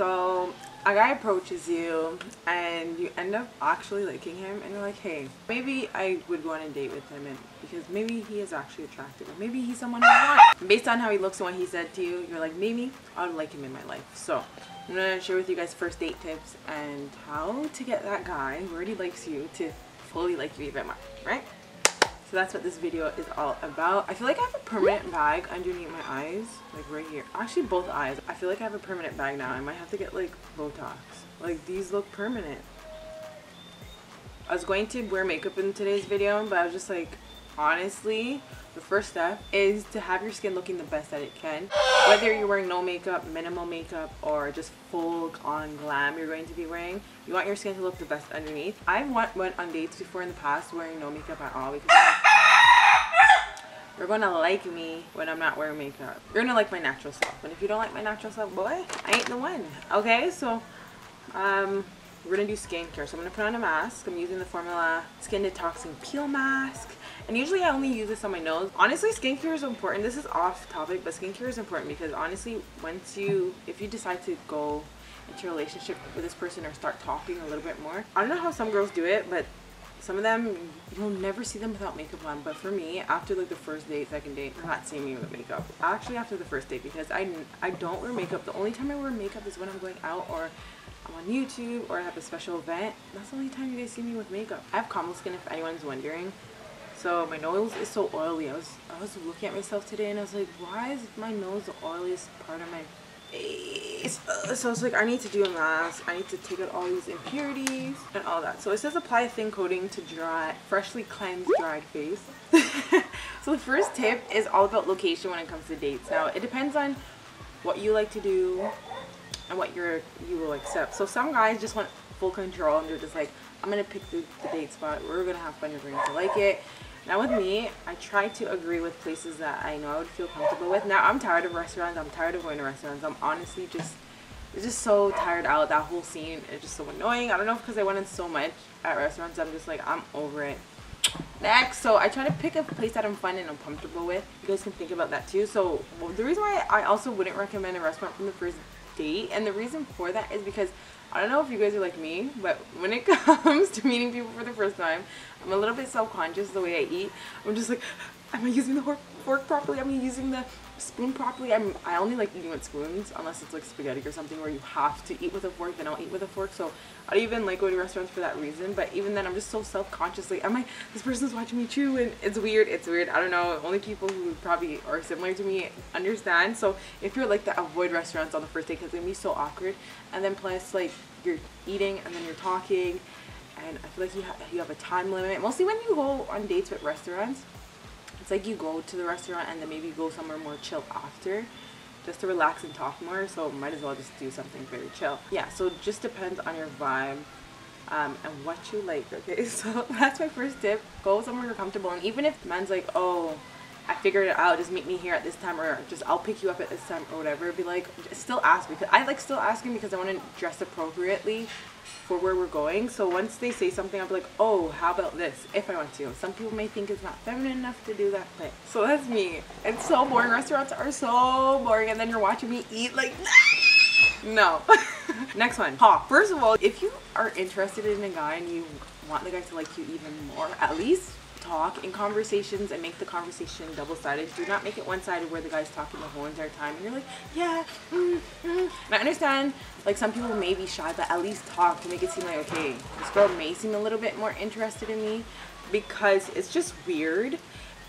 So a guy approaches you and you end up actually liking him and you're like, hey, maybe I would go on a date with him and because maybe he is actually attractive or maybe he's someone I want. Based on how he looks and what he said to you, you're like, maybe I would like him in my life. So I'm gonna share with you guys first date tips and how to get that guy who already likes you to fully like you even more, right? So that's what this video is all about. I feel like I have a permanent bag underneath my eyes, like right here. Actually, both eyes. I feel like I have a permanent bag now. I might have to get like Botox. Like these look permanent. I was going to wear makeup in today's video, but I was just like, honestly, the first step is to have your skin looking the best that it can. Whether you're wearing no makeup, minimal makeup, or just full on glam you're going to be wearing, you want your skin to look the best underneath. I went, on dates before in the past wearing no makeup at all because you're gonna like me when I'm not wearing makeup. You're gonna like my natural self. And if you don't like my natural self, boy, I ain't the one. Okay, so um, we're gonna do skincare. So I'm gonna put on a mask. I'm using the Formula Skin Detoxing Peel Mask. And usually I only use this on my nose. Honestly, skincare is important. This is off topic, but skincare is important because honestly, once you, if you decide to go into a relationship with this person or start talking a little bit more, I don't know how some girls do it, but some of them you'll never see them without makeup on but for me after like the first date second date you're not seeing me with makeup. Actually after the first date because i i don't wear makeup. The only time i wear makeup is when i'm going out or i'm on youtube or i have a special event. That's the only time you guys see me with makeup. I have common skin if anyone's wondering. So my nose is so oily. I was i was looking at myself today and i was like why is my nose the oiliest part of my. Uh, so I was like, I need to do a mask. I need to take out all these impurities and all that. So it says apply a thin coating to dry, freshly cleansed dried face. so the first tip is all about location when it comes to dates. Now it depends on what you like to do and what you're you will accept. So some guys just want full control and they're just like, I'm gonna pick the, the date spot. We're gonna have fun. You're going to like it. Now with me, I try to agree with places that I know I would feel comfortable with. Now I'm tired of restaurants. I'm tired of going to restaurants. I'm honestly just, it's just so tired out. That whole scene is just so annoying. I don't know because I went in so much at restaurants. I'm just like, I'm over it. Next, so I try to pick a place that I'm fun and I'm comfortable with. You guys can think about that too. So well, the reason why I also wouldn't recommend a restaurant from the first date, and the reason for that is because I don't know if you guys are like me, but when it comes to meeting people for the first time, I'm a little bit self-conscious the way I eat. I'm just like, am I using the fork properly? Am I using the spoon properly? I'm, I only like eating with spoons unless it's like spaghetti or something where you have to eat with a fork, then I'll eat with a fork. So I don't even like going to restaurants for that reason. But even then, I'm just so self-consciously, am I, this person's watching me chew and it's weird. It's weird. I don't know. Only people who probably are similar to me understand. So if you're like that, avoid restaurants on the first date because it's going to be so awkward. And then plus like you're eating and then you're talking and I feel like you, ha you have a time limit. Mostly when you go on dates with restaurants, it's like you go to the restaurant and then maybe go somewhere more chill after just to relax and talk more. So might as well just do something very chill. Yeah, so just depends on your vibe um, and what you like, okay? So that's my first tip. Go somewhere you're comfortable. And even if the man's like, oh, I figured it out. Just meet me here at this time, or just I'll pick you up at this time, or whatever. Be like, still ask because I like still asking because I want to dress appropriately for where we're going. So once they say something, I'll be like, oh, how about this? If I want to. Some people may think it's not feminine enough to do that, but so that's me. It's so boring. Restaurants are so boring, and then you're watching me eat like. no. Next one. Ha. First of all, if you are interested in a guy and you want the guy to like you even more, at least talk in conversations and make the conversation double-sided. Do not make it one-sided where the guy's talking the whole entire time and you're like, yeah, mm, mm. And I understand, like some people may be shy, but at least talk to make it seem like, okay, this girl may seem a little bit more interested in me because it's just weird.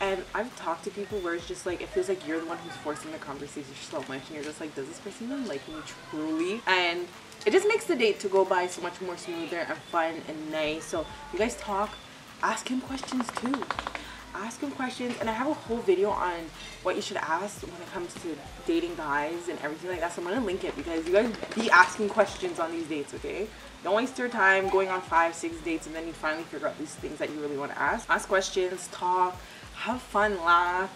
And I've talked to people where it's just like, it feels like you're the one who's forcing the conversation so much and you're just like, does this person even like me truly? And it just makes the date to go by so much more smoother and fun and nice. So you guys talk, ask him questions too. Ask him questions and i have a whole video on what you should ask when it comes to dating guys and everything like that so i'm gonna link it because you guys be asking questions on these dates okay? Don't waste your time going on five six dates and then you finally figure out these things that you really want to ask. Ask questions talk have fun laugh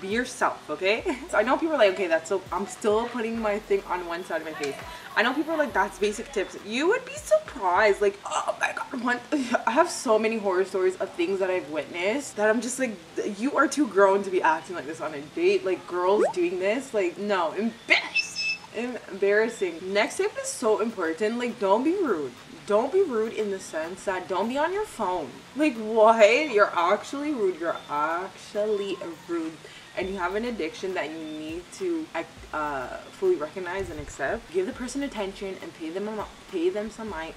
be yourself okay so i know people are like okay that's so i'm still putting my thing on one side of my face i know people are like that's basic tips you would be surprised like oh my god one i have so many horror stories of things that i've witnessed that i'm just like you are too grown to be acting like this on a date like girls doing this like no embarrassing embarrassing. Next tip is so important. Like, don't be rude. Don't be rude in the sense that don't be on your phone. Like, what? You're actually rude. You're actually rude. And you have an addiction that you need to uh, fully recognize and accept. Give the person attention and pay them pay them some mind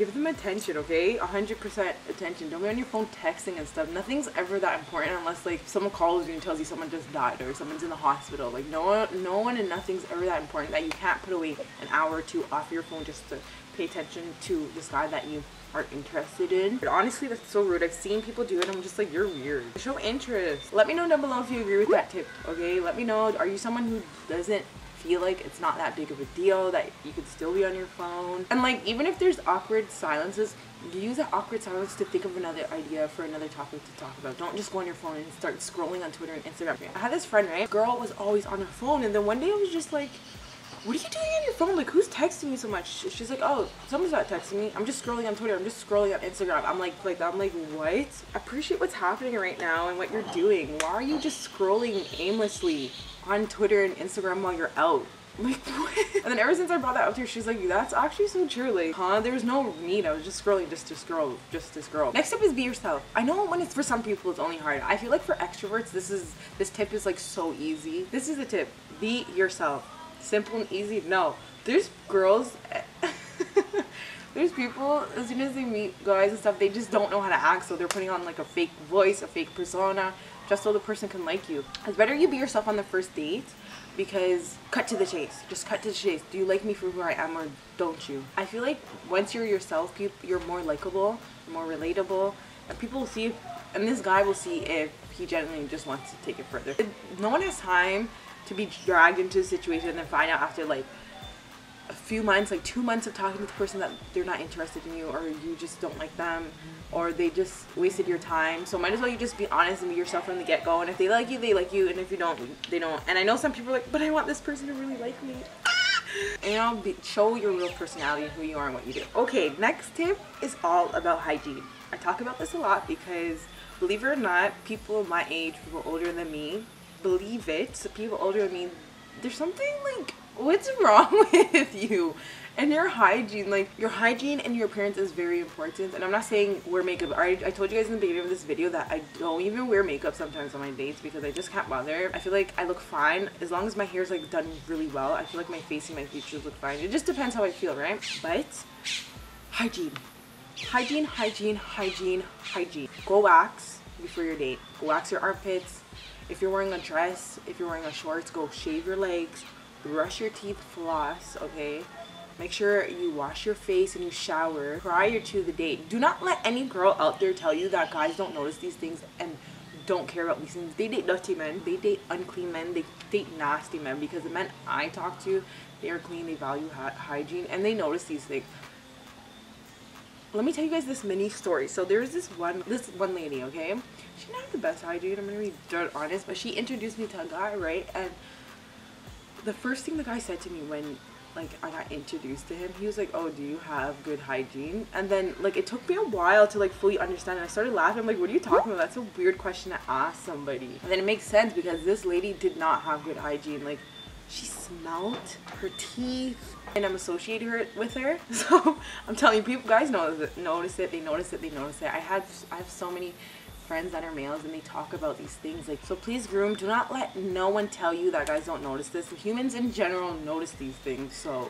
give them attention, okay? 100% attention. Don't be on your phone texting and stuff. Nothing's ever that important unless like someone calls you and tells you someone just died or someone's in the hospital. Like no one, no one and nothing's ever that important that you can't put away an hour or two off your phone just to pay attention to this guy that you are interested in. But honestly, that's so rude. I've seen people do it. I'm just like, you're weird. Show interest. Let me know down below if you agree with that tip, okay? Let me know. Are you someone who doesn't feel like it's not that big of a deal that you could still be on your phone. And like even if there's awkward silences use that awkward silence to think of another idea for another topic to talk about. Don't just go on your phone and start scrolling on twitter and instagram. I had this friend right? Girl was always on her phone and then one day i was just like what are you doing on your phone? Like, who's texting me so much? She's like, oh, someone's not texting me. I'm just scrolling on Twitter. I'm just scrolling on Instagram. I'm like, like, I'm like, what? I appreciate what's happening right now and what you're doing. Why are you just scrolling aimlessly? on Twitter and Instagram while you're out. Like, what? And then ever since I brought that up to her, she's like, that's actually so true. Like, huh? There's no need. I was just scrolling just to scroll, just to scroll. Next up is be yourself. I know when it's for some people, it's only hard. I feel like for extroverts, this is, this tip is like so easy. This is the tip. Be yourself. Simple and easy. No. There's girls, there's people, as soon as they meet guys and stuff, they just don't know how to act. So they're putting on like a fake voice, a fake persona just so the person can like you. It's better you be yourself on the first date because cut to the chase. Just cut to the chase. Do you like me for who I am or don't you? I feel like once you're yourself, you're more likable, more relatable, and people will see, and this guy will see if he genuinely just wants to take it further. No one has time to be dragged into a situation and then find out after like a few months, like two months of talking to the person that they're not interested in you or you just don't like them or they just wasted your time. So might as well you just be honest and be yourself from the get-go. And if they like you, they like you. And if you don't, they don't. And I know some people are like, but I want this person to really like me. and you know, be, show your real personality, who you are and what you do. Okay, next tip is all about hygiene. I talk about this a lot because believe it or not, people my age, people older than me, believe it. So people older than me, there's something like what's wrong with you? And your hygiene like your hygiene and your appearance is very important. And i'm not saying wear makeup. I, I told you guys in the beginning of this video that i don't even wear makeup sometimes on my dates because i just can't bother. I feel like i look fine as long as my hair is like done really well. I feel like my face and my features look fine. It just depends how i feel right? But hygiene. Hygiene hygiene hygiene hygiene. Go wax before your date. Go wax your armpits if you're wearing a dress if you're wearing a shorts go shave your legs brush your teeth, floss, okay? Make sure you wash your face and you shower prior to the date. Do not let any girl out there tell you that guys don't notice these things and don't care about these things. They date dirty men. They date unclean men. They date nasty men because the men I talk to, they are clean. They value hygiene and they notice these things. Let me tell you guys this mini story. So there's this one, this one lady, okay? She have the best hygiene. I'm gonna be dirt honest, but she introduced me to a guy, right? And the first thing the guy said to me when like I got introduced to him, he was like, "Oh, do you have good hygiene?" And then like it took me a while to like fully understand. And I started laughing. I'm like, "What are you talking about? That's a weird question to ask somebody." And then it makes sense because this lady did not have good hygiene. Like she smelled her teeth, and I'm associated her, with her. So I'm telling you, people, guys notice it. They notice it. They notice it. I had I have so many friends that are males and they talk about these things like so please groom do not let no one tell you that guys don't notice this humans in general notice these things so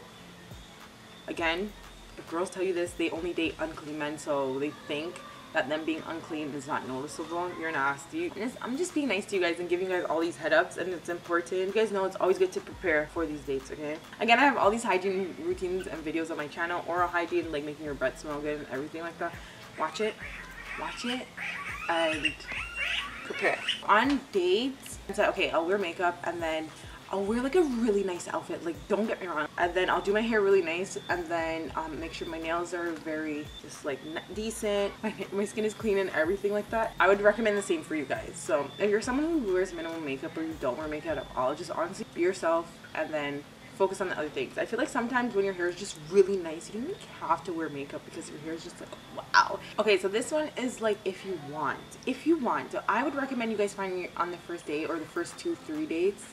again if girls tell you this they only date unclean men so they think that them being unclean is not noticeable. You're nasty i'm just being nice to you guys and giving you guys all these head ups and it's important. You guys know it's always good to prepare for these dates okay? Again i have all these hygiene routines and videos on my channel oral hygiene like making your breath smell good and everything like that. Watch it watch it and prepare. On dates, it's like, okay, I'll wear makeup and then I'll wear like a really nice outfit, like don't get me wrong. And then I'll do my hair really nice and then um, make sure my nails are very just like decent. My, my skin is clean and everything like that. I would recommend the same for you guys. So if you're someone who wears minimal makeup or you don't wear makeup at all, just honestly be yourself and then focus on the other things. I feel like sometimes when your hair is just really nice, you don't even have to wear makeup because your hair is just like, wow. Okay, so this one is like if you want. If you want. I would recommend you guys finding on the first date or the first two, three dates,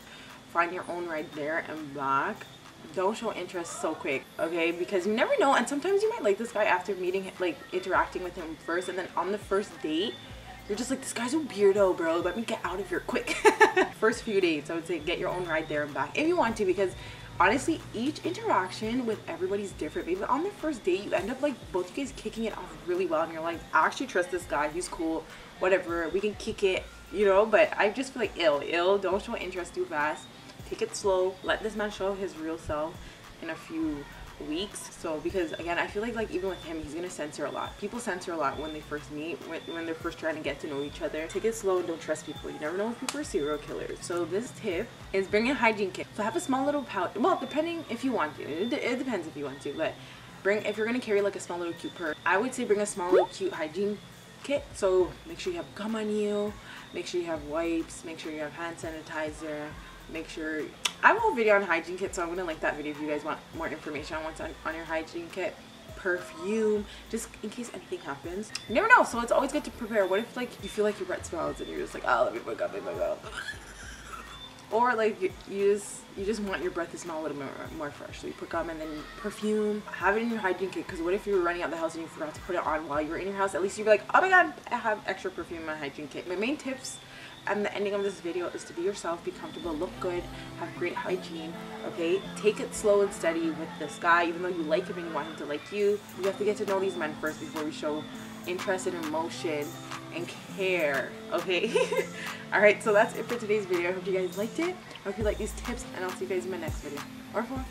find your own right there and back don't show interest so quick, okay? Because you never know, and sometimes you might like this guy after meeting, like interacting with him first, and then on the first date, you're just like, this guy's a weirdo, bro. Let me get out of here quick. first few dates, I would say get your own ride there and back if you want to, because honestly, each interaction with everybody's different. Maybe on the first date, you end up like both you guys kicking it off really well, and you're like, I actually trust this guy. He's cool. Whatever, we can kick it, you know. But I just feel like ill, ill. Don't show interest too fast take it slow. Let this man show his real self in a few weeks. So because again i feel like like even with him he's gonna censor a lot. People censor a lot when they first meet when, when they're first trying to get to know each other. Take it slow and don't trust people. You never know if people are serial killers. So this tip is bring a hygiene kit. So have a small little pouch. Well depending if you want to. It, it depends if you want to but bring if you're gonna carry like a small little cute purse i would say bring a small little cute hygiene kit. So make sure you have gum on you. Make sure you have wipes. Make sure you have hand sanitizer make sure I will video on hygiene kit so I'm gonna link that video if you guys want more information on what's on, on your hygiene kit. Perfume just in case anything happens. You never know so it's always good to prepare. What if like you feel like your breath smells and you're just like oh let me wake up my mouth or like you, just you just want your breath to smell a little more, more fresh. So you put gum and then perfume. Have it in your hygiene kit because what if you were running out the house and you forgot to put it on while you were in your house? At least you'd be like oh my god I have extra perfume in my hygiene kit. My main tips and the ending of this video is to be yourself, be comfortable, look good, have great hygiene, okay? Take it slow and steady with this guy, even though you like him and you want him to like you. You have to get to know these men first before we show interest and emotion and care, okay? Alright, so that's it for today's video. I hope you guys liked it. I hope you like these tips, and I'll see you guys in my next video. Au.